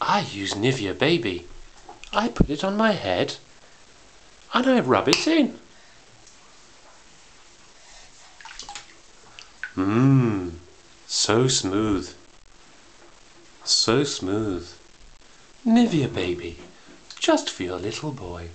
I use Nivea Baby. I put it on my head and I rub it in. Mmm, so smooth. So smooth. Nivea Baby, just for your little boy.